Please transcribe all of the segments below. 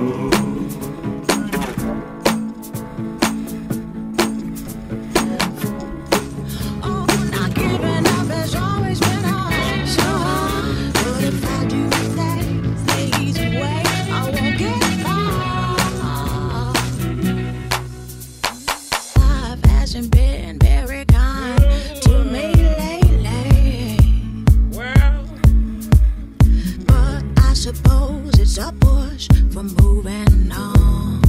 Ooh. suppose it's a push for moving on.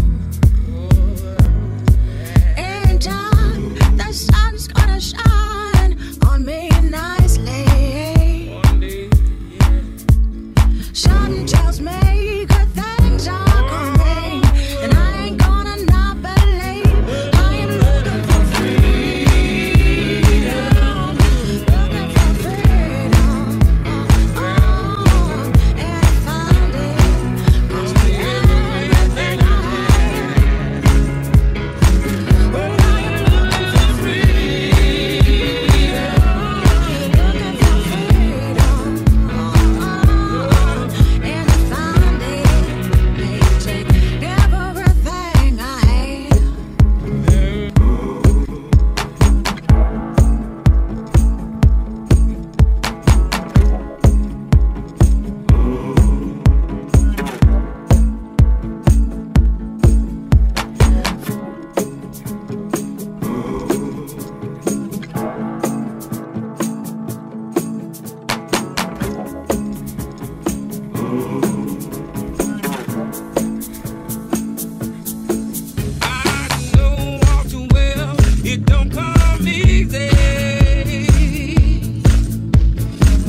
In time, the sun's gonna shine.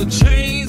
the chain.